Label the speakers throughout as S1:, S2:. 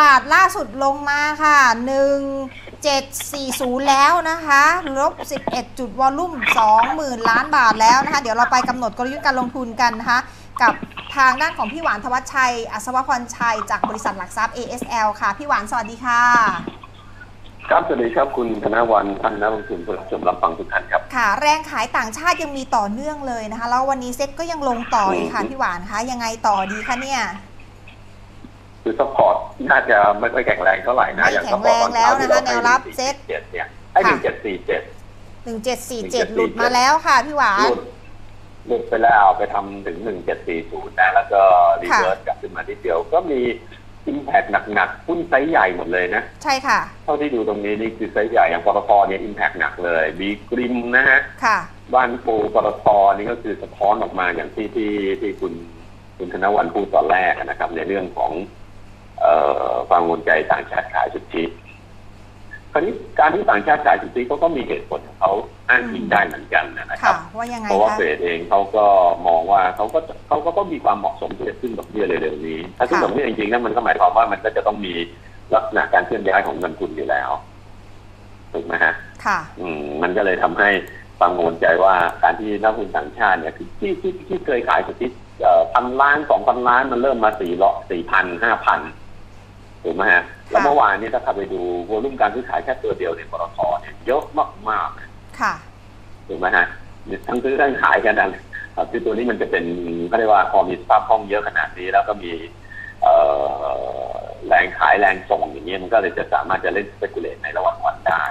S1: ลาดล่าสุดลงมาค่ะ 1740 แล้วนะคะลบ 11 จุดวอลลุ่ม 20,000 ล้านบาทแล้วนะคะ เดี๋ยวเราไปกำหนดกลยุทธ์การลงทุนกันนะคะ กับทางด้านของพี่หวานธวัชชัย อัศวพรชัย จากบริษัทหลักทรัพย์ ASL ค่ะ พี่หวานสวัสดีค่ะ
S2: ครับสวัสดีครับคุณธนวันท่านนักลงทุนผู้รับชมรับฟังทุกท่านครับ
S1: ค่ะ แรงขายต่างชาติยังมีต่อเนื่องเลยนะคะ แล้ววันนี้เซ็ตก็ยังลงต่ออีกค่ะพี่หวานคะ ยังไงต่อดีคะเนี่ย
S2: คือซัพพอร์ตน่าจะไม่ค่อยแข็งแรงเท่าไหร่นะ
S1: ไม่
S2: อย่าง
S1: แข็
S2: ซั
S1: ง
S2: พพอร์ตตอนเช้า
S1: แรง
S2: ที่
S1: แล้ว
S2: เรา
S1: นะคะแนวรับเซ็ต
S2: เจ็ดเนี่ยไอ้ห
S1: ค่ะ
S2: นึ่งเจ็ดสี่เจ็ด
S1: 1747หลุดมาแล้วค่ะพี่หวา
S2: ห
S1: น
S2: ลุดหลุดไปแล้วไปทำถึงหนึ่งเจ็ดสี่ศูนย์นะแล้วก็รีเวิร์สกลับขึ้นมาทีเดียวก็มีอิมแพคหนักๆหุ้นไซส์ใหญ่หมดเลยนะ
S1: ใช่ค่ะ
S2: เท่าที่ดูตรงนี้นี่คือไซส์ใหญ่อย่างปตทเนี่ยอิมแพคหนักเลยบีกริมนะฮะ
S1: ค่ะ
S2: บ้านปูปตทนี่ก็คือสะท้อนออกมาอย่างที่ที่ที่คุณคุณธนวันพูดตอนแรกนะครับ ในเรื่องของเอ่อ ความกังวลใจต่างชาติขายสุทธิคราวนี้การที่ต่างชาติขายสุทธิเขาก็มีเหตุผลของเขาอ้างอิงได้เหมือนกันนะครั
S1: ค่ะ
S2: บ
S1: ว่ายังไง
S2: เพราะว่า
S1: คะ
S2: เฟดเองเขาก็มองว่าเขาก็เขาก็ต้องมีความเหมาะสมที่จะขึ้นดอกเบี้ยเร็วๆนี้ ถ้าขึ้น
S1: ค่ะ
S2: ดอกเบี้ยจริงๆนั่นมันก็หมายความว่ามันก็จะต้องมีลักษณะการเคลื่อนย้ายของเงินทุนอยู่แล้วถูกไหมฮะ
S1: ค่ะ
S2: อืม มันก็เลยทำให้ความกังวลใจว่าการที่นักลงทุนต่างชาติเนี่ยคือที่ที่ที่เคยขายสุทธิเอ่อพันล้านสองพันล้านมันเริ่มมาสี่ละสี่พันห้าพัน ถูกไหมฮะแล้วเมื่อวานนี้ถ้าขับไปดูวอลุ่มการซื้อขายแค่ตัวเดียวในปตทเนี่ยเยอะมากๆ
S1: ค่ะ
S2: ถูกไหมฮะทั้งซื้อทั้งขายกันนะเอ่อคือตัวนี้มันจะเป็นเขาเรียกว่าพอมีสภาพคล่องเยอะขนาดนี้แล้วก็มีเอ่อแรงขายแรงส่งอย่างนี้ยมันก็เลยจะสามารถจะเล่นสเปกุเลตในระหว่างวันได้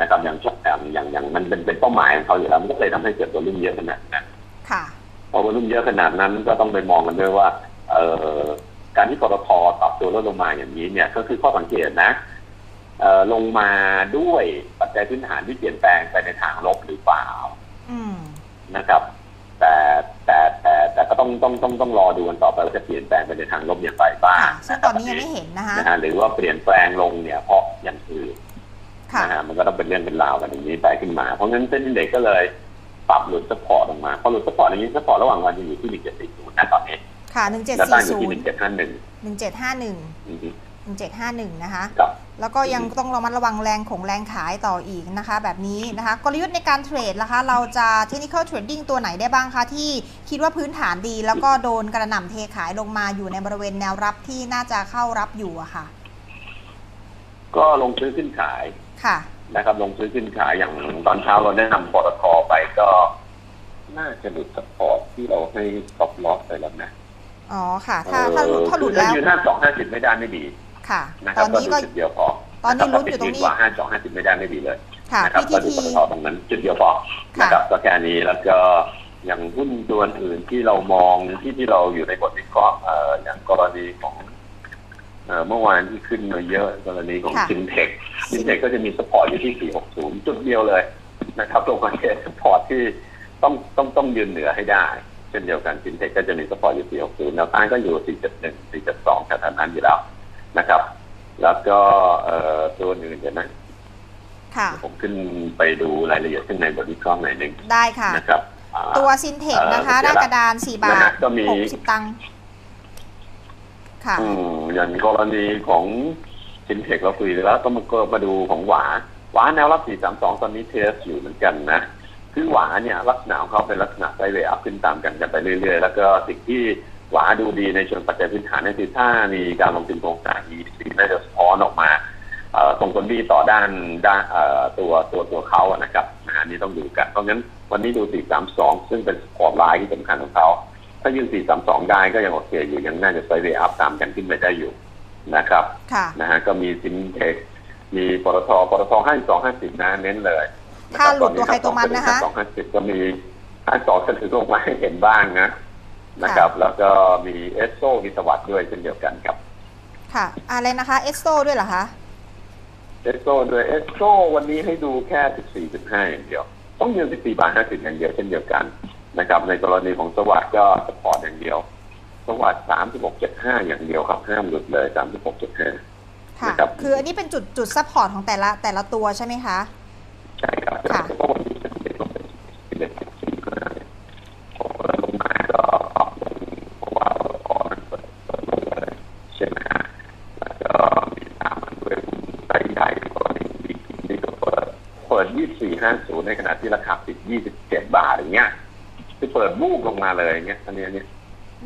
S2: นะครับอย่างอย่างอย่างอย่างมันเป็นเป็นเป้าหมายของเขาอยู่แล้วมันก็เลยทำให้เกิดตัวรุ่มเยอะขนาดนั้น
S1: ค่ะ
S2: พอวอลุ่มเยอะขนาดนั้นก็ต้องไปมองกันด้วยว่า เอ่อ การที่ปตทปรับตัวลดลงมาอย่างนี้เนี่ยก็คือข้อสังเกตนะเอ่อลงมาด้วยปัจจัยพื้นฐานที่เปลี่ยนแปลงไปในทางลบหรือเปล่า
S1: อืม
S2: นะครับ แต่แต่แต่แต่ก็ต้องต้องต้องต้องรอดูกันต่อไปว่าจะเปลี่ยนแปลงไปในทางลบอย่างไรบ้าง
S1: ค่ะซึ่งตอนนี้ยังไม่เห็นนะคะ
S2: นะฮะหรือว่าเปลี่ยนแปลงลงเนี่ย เพราะอย่างอื่น
S1: ค่ะ
S2: นะฮะมันก็ต้องเป็นเรื่องเป็นราวกันอย่างนี้ไปขึ้นมา เพราะงั้นเส้นเด็กก็เลยปรับหลุดสปอร์ตลงมาพอหลุดสปอร์ตอย่างนี้สปอร์ตระหว่างวันจะอยู่ที่หนึ่งเจ็ดสี่ศูนย์นะตอนนี้
S1: ค่ะหนึ่งเจ็ด
S2: แล้ว
S1: สี่
S2: ตั้งอยู่
S1: ศู
S2: ที่
S1: น
S2: ห
S1: ย์
S2: นึ่งเจ็ดห้าหนึ่ง
S1: หนึ่งเจ็ดห้าหนึ่ง
S2: อือฮึ
S1: หนึ่งเจ็ดห้าหนึ่งนะคะ
S2: ครับ
S1: แล้วก็ยังต้องระมัดระวังแรงของแรงขายต่ออีกนะคะ แบบนี้นะคะกลยุทธ์ในการเทรดนะคะ เราจะ technical trading ตัวไหนได้บ้างคะที่คิดว่าพื้นฐานดี แล้วก็โดนกระหน่ำเทขายลงมาอยู่ในบริเวณแนวรับที่น่าจะเข้ารับอยู่อะค่ะ
S2: ก็ลงซื้อขึ้นขาย
S1: ค่ะ
S2: นะครับ ลงซื้อขึ้นขายอย่างตอนเช้าเราแนะนำปตทไปก็ น่าจะหลุดสปอร์ตที่เราให้สต็อปลอสไปแล้วนะ
S1: อ๋อค่ะ ถ้าถ้าหลุดถ้าหลุด
S2: คือ
S1: แล้ว
S2: ถ้ายืนห้าสองห้าสิบไม่ได้ไม่ดี
S1: ค่ะ
S2: นะค
S1: ต
S2: รั
S1: อบน
S2: ก็
S1: นี้
S2: ดู
S1: ก็
S2: จุดเดียวพอ
S1: ตอนนี้ลุ้นอยู่ตรงนี้
S2: กว่าห้าสองห้าสิบไม่ได้ไม่ดีเลย
S1: ค่ะ
S2: นะครับก็ดู
S1: PTT
S2: ปตทตรงนั้นจุดเดียวพอ
S1: ค่ะ
S2: นะครับก็แค่นี้แล้วก็อย่างหุ้นตัวอื่นที่เรามองที่ที่เราอยู่ในบทวิเคราะห์เอ่ออย่างกรณีของเอ่อเมื่อวานที่ขึ้นมาเยอะกรณีของ
S1: ค่ะ
S2: SYNTEC SYNTEC ก็จะมี support อยู่ที่ 460 จุดเดียวเลยนะครับลงมาก็ support ที่ต้องต้องต้องยืนเหนือให้ได้ เช่นเดียวกัน SYNTEC ก็จะมี support อยู่ 460 แนวต้านก็อยู่ 471 472แถวๆนั้นอยู่แล้วนะครับ แล้วก็เอ่อตัวอื่นเดี๋ยวนะ
S1: ค่ะ
S2: ผมขึ้นไปดูรายละเอียดข้างในบทวิเคราะห์หน่อยหนึ่ง
S1: ได้ค่ะ
S2: นะครับอ่า
S1: ตัว SYNTEC นะคะ
S2: เอ่อ
S1: หน้ากระดาน 4 บาท
S2: นะฮะก็มี
S1: 60ตังค์ค่ะ
S2: อืมอย่างกรณีของ SYNTEC เราคุยไปแล้วก็มาก็มาดูของ WHA WHA แนวรับ 432 ตอนนี้ test อยู่เหมือนกันนะ คือ WHA เนี่ยลักษณะของเขาเป็นลักษณะ sideway up ขึ้นตามกันกันไปเรื่อยๆ แล้วก็สิ่งที่ WHA ดูดีในเชิงปัจจัยพื้นฐานนั่นคือถ้ามีการลงทุนโครงการ EEC น่าจะสะท้อนออกมาเอ่อส่งผลดีต่อด้านด้านเอ่อตัวตัวตัวเขาอะนะครับนะฮะอันนี้ต้องดูกัน เพราะงั้นวันนี้ดู 432 ซึ่งเป็น support line ที่สำคัญของเขา ถ้ายืน432 ได้ก็ยังโอเคอยู่ยังน่าจะ sideway up ตามกันขึ้นไปได้อยู่นะครับ
S1: ค่ะ
S2: นะฮะก็มี SYNTEC มีปตทปตทห้าสองห้าสิบนะเน้นเลย
S1: ถ้าหลุดตัวใครตัวมันนะคะ
S2: สองห้าสิบก็มีห้าสองก็ถือลงมาให้เห็นบ้างนะนะครับ แล้วก็มีเอสโซมี SAWAD ด้วยเช่นเดียวกันครับ
S1: ค่ะ อะไรนะคะเอสโซด้วยเหรอคะ
S2: เอสโซด้วยเอสโซวันนี้ให้ดูแค่สิบสี่จุดห้าอย่างเดียว ต้องยืนสิบสี่บาทห้าสิบอย่างเดียวเช่นเดียวกันนะครับ ในกรณีของสวัสด์ก็สปอร์ตอย่างเดียว สวัสด์สามสิบหกเจ็ดห้าอย่างเดียวครับห้ามหลุดเลยสามสิบหกเจ็ดห้า
S1: ค่ะ
S2: นะครับ
S1: คืออันนี้เป็นจุดจุดซัพพอร์ตของแต่ละแต่ละตัวใช่ไหมคะ
S2: ใช่ครับแล้วก็วันนี้จะเป็นลงเป็นสิบเอ็ดสิบสี่ได้ผมก็ลงมารัลงเาะว่ก่อนเปิดเปิดลงเลยใช่ไหมฮะแล้วตามนด้วยหุ้ไซส์ใหญ่ก็นที่เปิดเปิยี่สี่ห้าศูนในขณะที่ราคาติดยี่สิบเจ็ดบาทอย่างเงี้ยจะเปิดมูกลงมาเลยอย่างเงี้ยอันนี้เนี่ย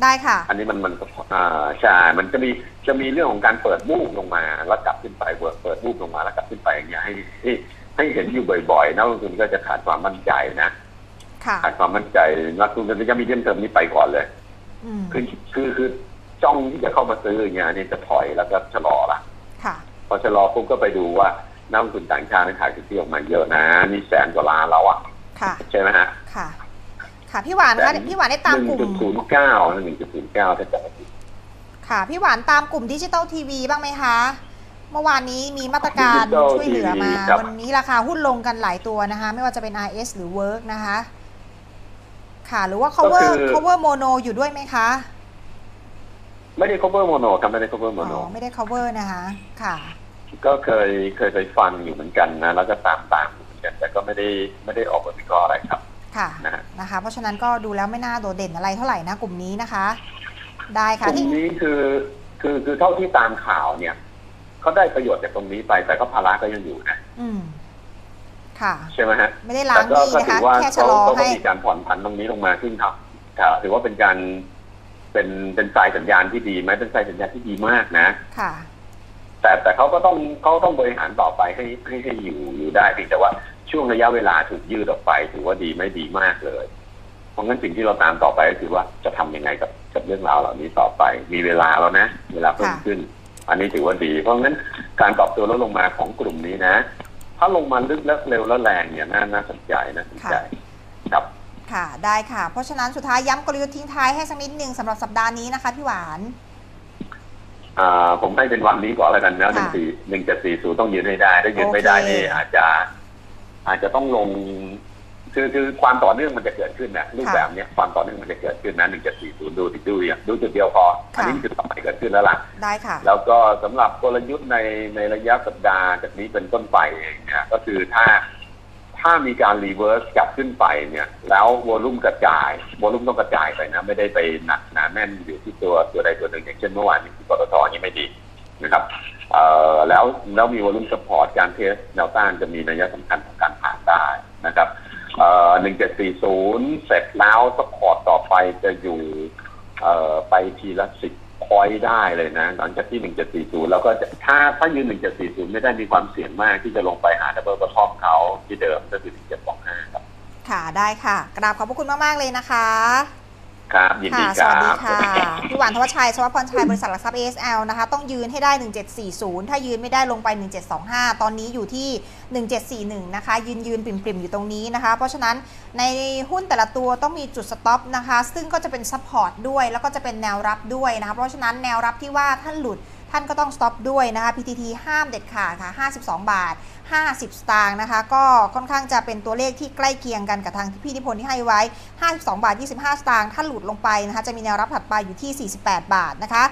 S1: ได้ค่ะ
S2: อันนี้มันมันอ่าใช่ มันจะมีจะมีเรื่องของการเปิดมูกลงมา แล้วกลับขึ้นไปเปิดบูกลงมาแล้วกลับขึ้นไปอย่างเงี้ยให้ ให้เห็นอยู่บ่อยๆนักลงทุนก็จะขาดความมั่นใจนะ
S1: ค่ะ
S2: ขาดความมั่นใจนักลงทุนจะมีเรื่องเทอมนี้ไปก่อนเลย
S1: อืม
S2: คือคือคือจ้องที่จะเข้ามาซื้ออย่างเงี้ยอันนี้จะถอยแล้วก็ชะลอละ
S1: ค่ะ
S2: พอชะลอปุ๊บก็ไปดูว่านักลงทุนต่างชาติขายสุทธิออกมาเยอะนะนี่แสนกว่าล้านแล้วอะ
S1: ค่ะ
S2: ใช่ไหมฮะ
S1: ค่ะ ค่ะพี่หวานคะพี่หวานได้ตาม
S2: ห
S1: ก
S2: นึ่ง
S1: ลุ่ม
S2: จุดศูนย์เก้าหนึ่งจุดศูนย์เก้าถ้าจำไม่ผิด
S1: ค่ะ พี่หวานตามกลุ่มดิจิตอลทีวีบ้างไหมคะ เมื่อวานนี้มีมาตรการช่วยเหลือมา วันนี้ราคาหุ้นลงกันหลายตัวนะคะ ไม่ว่าจะเป็น RS หรือ Work นะคะ ค่ะ หรือว่า cover cover mono อยู่ด้วยไหมคะ
S2: ไม่ได้ cover mono ครับไม่ได้ cover
S1: อ๋
S2: mono
S1: อไม่ได้ cover นะคะ ค่ะ
S2: ก็เคยเคยไปฟังอยู่เหมือนกันนะ แล้วก็ตามตามอยู่เหมือนกัน แต่ก็ไม่ได้ไม่ได้ออกบทวิเคราะห์อะไรครับ
S1: ค่ะ
S2: นะฮะ
S1: นะคะ เพราะฉะนั้นก็ดูแล้วไม่น่าโดดเด่นอะไรเท่าไหร่นะกลุ่มนี้นะคะ ได้
S2: ก
S1: ค่ะ
S2: ลุ่
S1: ที่
S2: มนี้คือคือคือเท่าที่ตามข่าวเนี่ย เขาได้ประโยชน์จากตรงนี้ไป แต่ก็ภาระก็ยังอยู่นะ
S1: อืมค่ะ
S2: ใช่ไหมฮะ
S1: ไม่ได้ล้า
S2: แต่
S1: งห
S2: ก็
S1: นี้
S2: ก็
S1: นะ
S2: ถื
S1: คะ
S2: อว่า
S1: แค่ชะ
S2: เขา
S1: ลอ
S2: เขาก็
S1: ให้
S2: มีการผ่อนผันตรงนี้ลงมาขึ้นครับครับถือว่าเป็นการเป็นเป็นสายสัญญาณที่ดีไหมเป็นสายสัญญาณที่ดีมากนะ
S1: ค่ะ
S2: แต่แต่เขาก็ต้องเขาต้องบริหารต่อไปให้ให้ให้อยู่อยู่ได้เพียงแต่ว่าช่วงระยะเวลาถูกยืดออกไป ถือว่าดีไม่ดีมากเลย เพราะงั้นสิ่งที่เราตามต่อไปก็คือว่าจะทำยังไงกับกับเรื่องราวเหล่านี้ต่อไป มีเวลาแล้วนะ เวลาเพิ่ม
S1: ค่ะ
S2: ขึ้น อันนี้ถือว่าดี เพราะงั้นการปรับตัวลดลงมาของกลุ่มนี้นะ ถ้าลงมาลึกและเร็วและแรงเนี่ยน่าน่าสนใจน่าสนใจครับ
S1: ค่ะได้ค่ะ เพราะฉะนั้นสุดท้ายย้ำกลยุทธ์ทิ้งท้ายให้สักนิดหนึ่งสำหรับสัปดาห์นี้นะคะพี่หวาน
S2: อ่าผมให้เป็นวันนี้ก่อนแล้วกันนะหนึ่ง
S1: ค่ะ
S2: สี่หนึ่งเจ็ดสี่ศูนย์ต้องยืนให้ได้ ถ้ายืนไม่ได้
S1: โอเค
S2: นี่อาจจะอาจจะต้องลง คือคือความต่อเนื่องมันจะเกิดขึ้นนะรูปแบบเนี้ยความต่อเนื่องมันจะเกิดขึ้นนะหนึ่งเจ็ดสี่ศูนย์ดูติดดูอย่างดูจุดเดียวพออันนี้คือต่อไปเกิดขึ้นแล้วล่ะ
S1: ได้ค่ะ
S2: แล้วก็สำหรับกลยุทธ์ในในระยะสัปดาห์จากนี้เป็นต้นไปเองเนี่ยก็คือถ้าถ้ามีการ reverse กลับขึ้นไปเนี่ยแล้ว volume กระจาย volume ต้องกระจายไปนะ ไม่ได้ไปหนักหนาแน่นอยู่ที่ตัวตัวใดตัวหนึ่งอย่างเช่นเมื่อวานนี้ที่ปตทนี่ไม่ดีนะครับเอ่อแล้วแล้วมี volume support การ test แนวต้านจะมีนัยสำคัญของการผ่านได้นะครับเอ่อ หนึ่งเจ็ดสี่ศูนย์เสร็จแล้ว support ต่อไปจะอยู่เออไปทีละสิบพอยได้เลยนะ หลังจากที่หนึ่งเจ็ดสี่ศูนย์แล้วก็ถ้าถ้ายืนหนึ่งเจ็ดสี่ศูนย์ไม่ได้มีความเสี่ยงมากที่จะลงไปหาดับเบิลกระทอมเขาที่เดิมก็คือหนึ่งเจ็ดห้าครับ
S1: ค่ะได้ค่ะ กราบขอบพระคุณมาก ๆ เลยนะคะ
S2: ครับ ยินดี
S1: ค่ะ
S2: ค
S1: ส
S2: รั
S1: วัสดี
S2: บ
S1: ค่ะพี่หวานทวชชัยสวัสดิ์พรชัยบริษัทหลักทรัพย์ ASL นะคะ ต้องยืนให้ได้ 1740 ถ้ายืนไม่ได้ลงไป 1725 ตอนนี้อยู่ที่ 1741 นะคะ ยืนยืนปริ่มๆ อยู่ตรงนี้นะคะ เพราะฉะนั้นในหุ้นแต่ละตัวต้องมีจุด stop นะคะ ซึ่งก็จะเป็น support ด้วย แล้วก็จะเป็นแนวรับด้วยนะคะ เพราะฉะนั้นแนวรับที่ว่าท่านหลุด ท่านก็ต้อง stop ด้วยนะคะ PTT ห้ามเด็ดขาดค่ะ 52 บาท 50 สตางค์นะคะ ก็ค่อนข้างจะเป็นตัวเลขที่ใกล้เคียงกันกับทางที่พี่นิพนธ์ที่ให้ไว้ 52 บาท 25 สตางค์ถ้าหลุดลงไปนะคะ จะมีแนวรับถัดไปอยู่ที่ 48 บาทนะคะ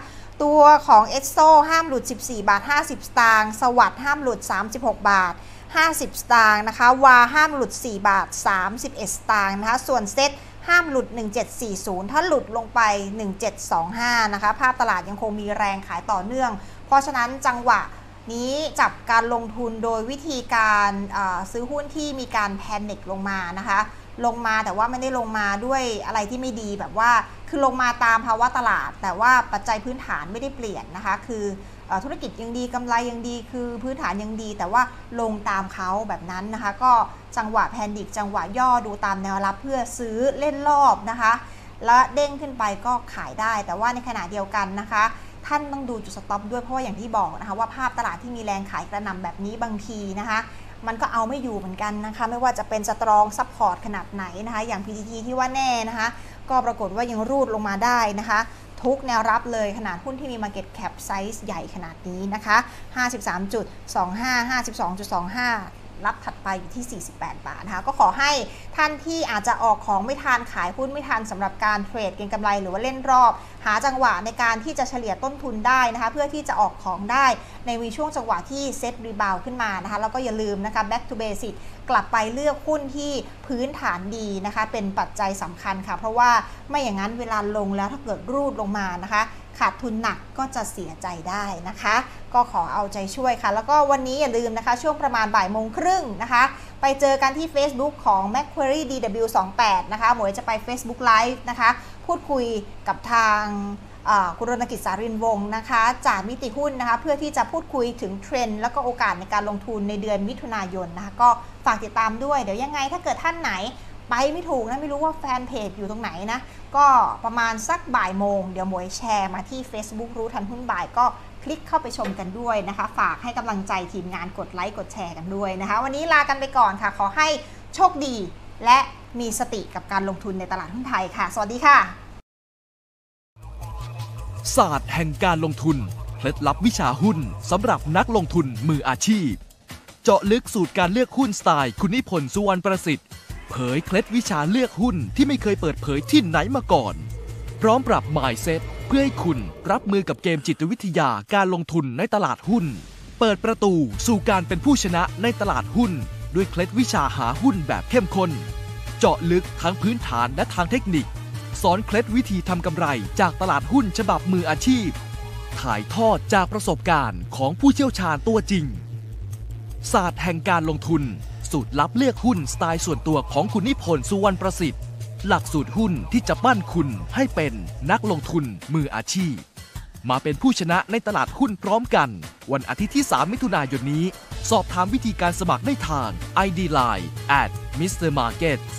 S1: ตัวของเอสโซห้ามหลุด 14 บาท 50 สตางค์สวัสด์ห้ามหลุด 36 บาท 50 สตางค์นะคะ วาห้ามหลุด 4 บาท 31 สตางค์นะคะ ส่วนเซ็ต ห้ามหลุด 1740 ถ้าหลุดลงไป 1725 นะคะ ภาพตลาดยังคงมีแรงขายต่อเนื่อง เพราะฉะนั้นจังหวะนี้จับการลงทุนโดยวิธีการซื้อหุ้นที่มีการแพนิคลงมานะคะ ลงมาแต่ว่าไม่ได้ลงมาด้วยอะไรที่ไม่ดีแบบว่า คือลงมาตามภาวะตลาด แต่ว่าปัจจัยพื้นฐานไม่ได้เปลี่ยนนะคะ คือ ธุรกิจยังดีกำไรยังดีคือพื้นฐานยังดี แต่ว่าลงตามเขาแบบนั้นนะคะ ก็จังหวะ panic จังหวะย่อดูตามแนวรับเพื่อซื้อเล่นรอบนะคะ แล้วเด้งขึ้นไปก็ขายได้ แต่ว่าในขณะเดียวกันนะคะ ท่านต้องดูจุด stop ด้วยเพราะว่าอย่างที่บอกนะคะว่าภาพตลาดที่มีแรงขายกระหน่ำแบบนี้บางทีนะคะมันก็เอาไม่อยู่เหมือนกันนะคะ ไม่ว่าจะเป็น strong support ขนาดไหนนะคะ อย่าง PTT ที่ว่าแน่นะคะ ก็ปรากฏว่ายังรูดลงมาได้นะคะ ทุกแนวรับเลยขนาดหุ้นที่มี Market Cap Size ใหญ่ขนาดนี้นะคะ 53.25 52.25 รับถัดไปอยู่ที่ 48 บาทนะคะ ก็ขอให้ท่านที่อาจจะออกของไม่ทันขายหุ้นไม่ทันสำหรับการ trade เก็งกำไรหรือว่าเล่นรอบ หาจังหวะในการที่จะเฉลี่ยต้นทุนได้นะคะ เพื่อที่จะออกของได้ในวีช่วงจังหวะที่ SET rebound ขึ้นมานะคะ แล้วก็อย่าลืมนะคะ back to basic กลับไปเลือกหุ้นที่พื้นฐานดีนะคะ เป็นปัจจัยสำคัญค่ะ เพราะว่าไม่อย่างนั้นเวลาลงแล้วถ้าเกิดรูดลงมานะคะ ขาดทุนหนักก็จะเสียใจได้นะคะ ก็ขอเอาใจช่วยค่ะ แล้วก็วันนี้อย่าลืมนะคะ ช่วงประมาณบ่ายโมงครึ่งนะคะ ไปเจอกันที่ Facebook ของ Macquarie DW28 นะคะ หมวยจะไป Facebook Live นะคะ พูดคุยกับทางคุณรณกิจสารินวงศ์นะคะจากมิติหุ้นนะคะ เพื่อที่จะพูดคุยถึงเทรนด์แล้วก็โอกาสในการลงทุนในเดือนมิถุนายนนะคะ ก็ฝากติดตามด้วย เดี๋ยวยังไงถ้าเกิดท่านไหน ไปไม่ถูกนะ ไม่รู้ว่าแฟนเพจอยู่ตรงไหนนะ ก็ประมาณสักบ่ายโมง เดี๋ยวหมวยแชร์มาที่ Facebook รู้ทันหุ้นบ่ายก็คลิกเข้าไปชมกันด้วยนะคะ ฝากให้กำลังใจทีมงานกดไลค์กดแชร์กันด้วยนะคะ วันนี้ลากันไปก่อนค่ะ ขอให้โชคดี และมีสติกับการลงทุนในตลาดหุ้นไทยค่ะ สวัสดีค่ะ
S3: ศาสตร์แห่งการลงทุน เคล็ดลับวิชาหุ้นสำหรับนักลงทุนมืออาชีพ เจาะลึกสูตรการเลือกหุ้นสไตล์คุณนิพนธ์สุวรรณประสิทธิ์ เผยเคล็ดวิชาเลือกหุ้นที่ไม่เคยเปิดเผยที่ไหนมาก่อน พร้อมปรับ mindset เพื่อให้คุณรับมือกับเกมจิตวิทยาการลงทุนในตลาดหุ้น เปิดประตูสู่การเป็นผู้ชนะในตลาดหุ้น ด้วยเคล็ดวิชาหาหุ้นแบบเข้มข้น เจาะลึกทั้งพื้นฐานและทางเทคนิค สอนเคล็ดวิธีทำกำไรจากตลาดหุ้นฉบับมืออาชีพ ถ่ายทอดจากประสบการณ์ของผู้เชี่ยวชาญตัวจริง ศาสตร์แห่งการลงทุน สูตรลับเลือกหุ้นสไตล์ส่วนตัวของคุณนิพนธ์สุวรรณประสิทธิ์ หลักสูตรหุ้นที่จะปั้นคุณให้เป็นนักลงทุนมืออาชีพ มาเป็นผู้ชนะในตลาดหุ้นพร้อมกัน วันอาทิตย์ที่ 3 มิถุนายนนี้ สอบถามวิธีการสมัครได้ทาง ID Line at Mr. Markets